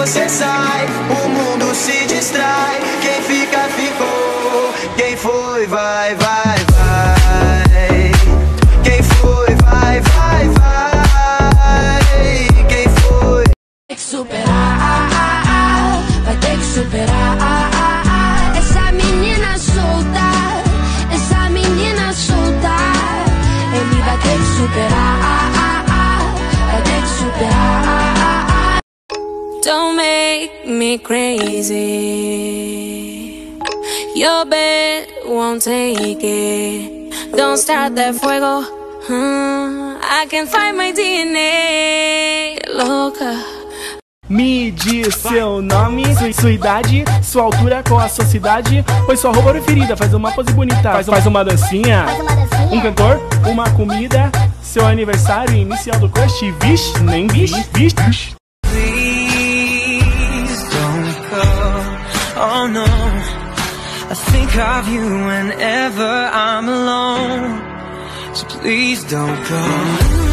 você sai, Don't make me crazy. Your bed won't take it. Don't start that fuego. huh? I can find my DNA. Loca. Me diz seu nome, sua, sua idade, sua altura, qual a sua cidade, pois sua roupa preferida, faz uma pose bonita, faz, faz uma dancinha, um cantor, uma comida, seu aniversário inicial do crush, vixe, nem vixe, vixe. Oh no. I think of you whenever I'm alone. So please don't go.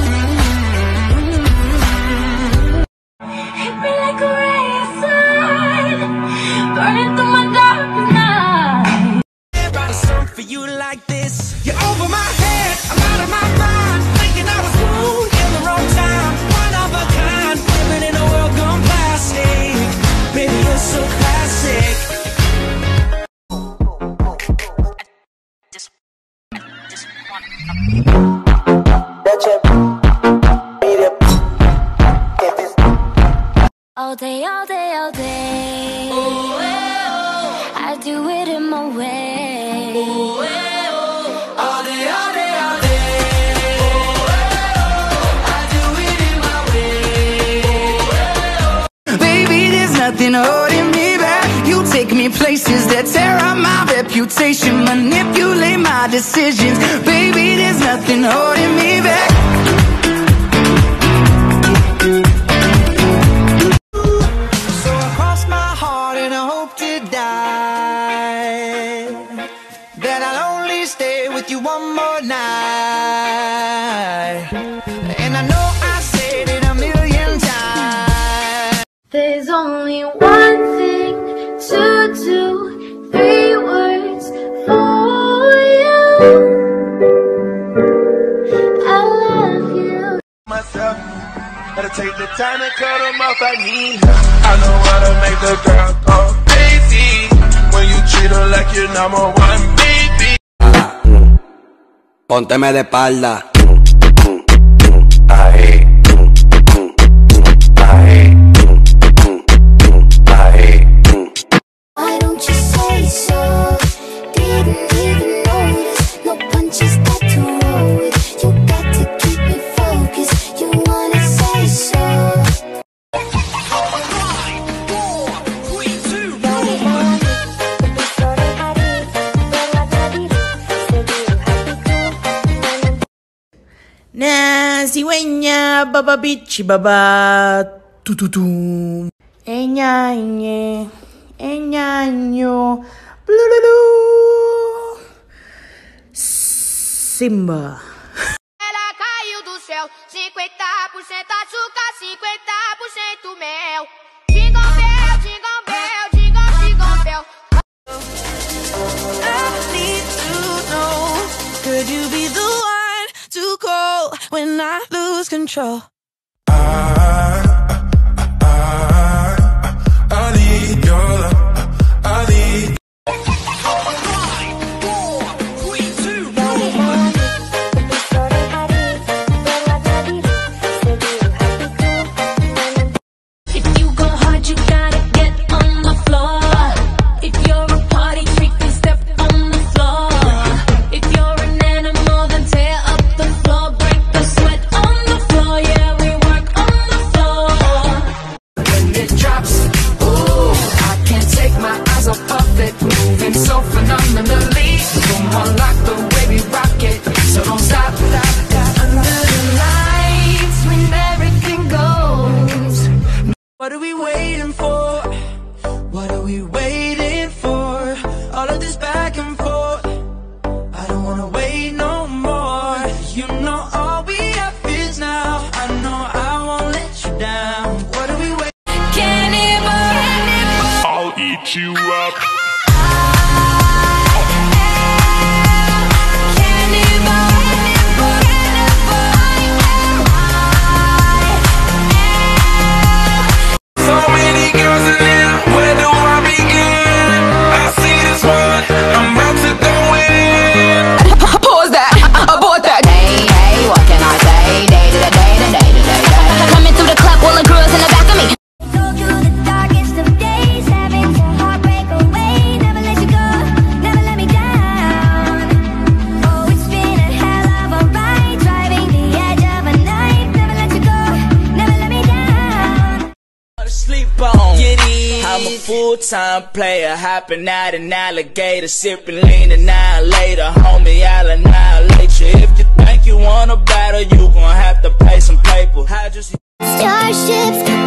All day, all day, all day. I do it in my way. All day, all day, all day. I do it in my way. Baby, there's nothing holding me back. You take me places that tear up my reputation, manipulate my decisions. Baby, there's nothing holding you one more night. And I know I said it a million times. There's only one thing to do. Three words for you. I love you. myself. Gotta take the time to cut them off. I need. I know how to make the girl go crazy. When you treat her like your number one baby. Pónteme de espalda. Cigüeña, baba bichi, baba tututum. Eñañe, eñaño, blululu. Simba. Ela caiu do céu, 50% açúcar, 50% mel. Jingle bell, jingle bell, jingle, jingle bell. I need to know Could you be the when I lose control? I we waiting for? All of this back and forth. I don't wanna wait no more. You know all we have is now. I know I won't let you down. What are we waiting? for? I'll eat you up. I'm a full-time player, hopping out an alligator, sipping lean annihilator, homie, I'll annihilate you. If you think you wanna battle, you gon' have to pay some paper. I just starships.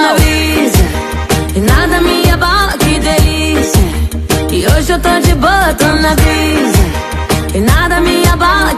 eu tô de boa, tô na brisa. E nada me abala